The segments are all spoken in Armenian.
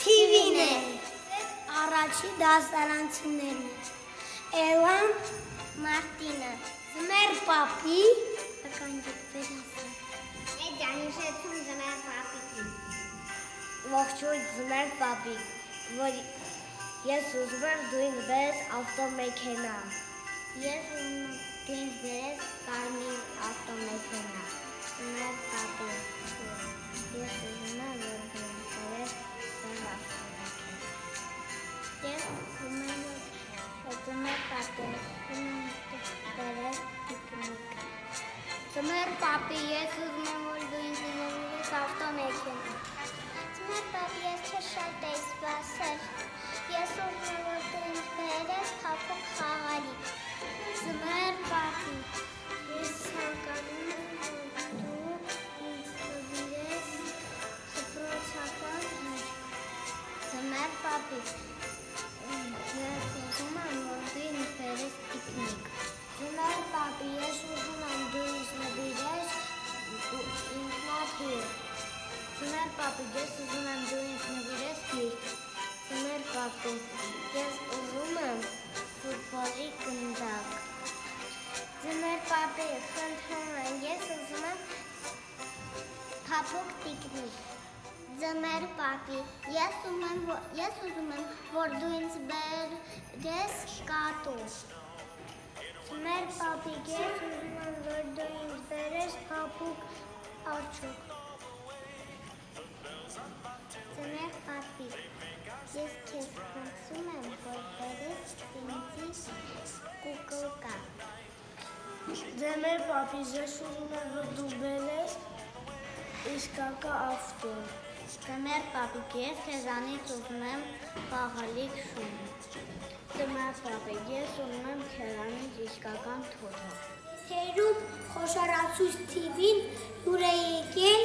TV-ն է։ Առաջի դասարանցիներն Էլան Մարտինը, Զմեր պապի, ականջիկ վերասը։ Այդ ջանիշեցում ձմեր պապիկին։ Ողջույն ձմեր պապիկ, որ ես ուզում եմ դու ինձ ավտոմեքենա։ Ես ինձ բերես կարմիր ավտոմեքենա։ Ձմեր պապի, պապի, ես ուզում եմ որ դու ինձ բերես ավտոմեքենա։ Ձմեր պապի, ես չես շատ էի սպասել։ Ես ուզում եմ որ դու ինձ բերես փափուկ խաղալիք։ Ձմեր պապի, ես ցանկանում եմ որ դու ինձ նվիրես դպրոցական գիրք։ Ձմեր պապի, ես ուզում եմ որ դու ինձ բերես տիկնիկ։ Ձմեր պապի, ես ուզում պապի, ես ուզում եմ դու ինձ նվիրես գիրք։ Ձմեր պապի, ես ուզում եմ ֆուտբոլի գնդակ։ Ձմեր պապի, խնդրում եմ, ես ուզում եմ փափուկ տիկնիկ։ Ձմեր պապի, ես ուզում եմ, ես ուզում եմ, որ դու ինձ բերես կատու։ Ձմեր պապի, ես ուզում եմ, որ դու ինձ բերես փափուկ արջուկ։ Ձմեր պապի, ես ուզում եմ որ դու բերես իսկակա ավտո։ Ձմեր պապիկ, ես քեզանից ուզում եմ խաղալիք շուն։ Ձմեր պապի, ես ուզում եմ քերանից իսկական թոթը։ Թերում խոշորացույց TV-ն դուր է եկել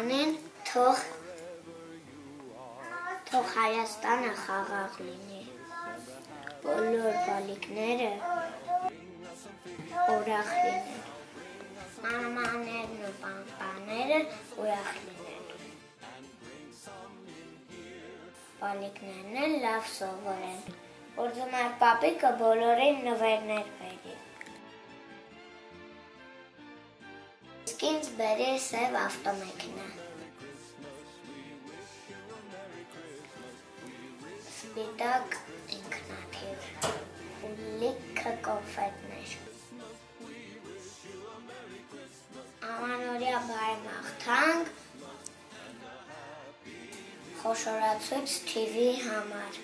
Թվականին թող թող Հայաստանը խաղաղ լինի։ Բոլոր բալիկները ուրախ լինեն։ Մամաներն ու պապաները ուրախ լինեն։ Բալիկներն էլ լավ սովորեն։ Որ ձմար պապիկը բոլորին նվերներ բերի։ Իսկ ինձ բերի սև ավտոմեքենա։ Սպիտակ ինքնաթիռ ու լիքը կոնֆետներ։ Ամանորյա բարեմաղթանք խոշորացույց TV համար։